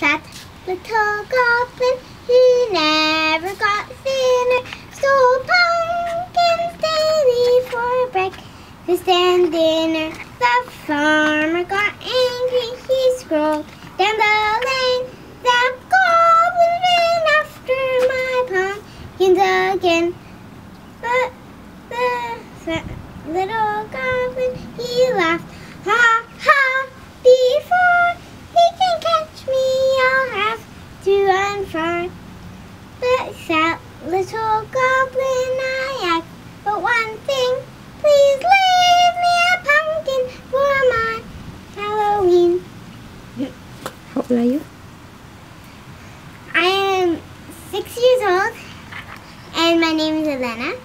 fat little goblin he never got thinner. Stole pumpkins daily for breakfast and dinner. The farmer got angry. He scrolled down the lane. The goblin ran after my pumpkins again. But the fat little goblin, he laughed. fat little goblin I act but one thing. Please leave me a pumpkin for my Halloween. How old are you? I am six years old and my name is Elena.